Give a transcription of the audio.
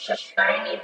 subscribe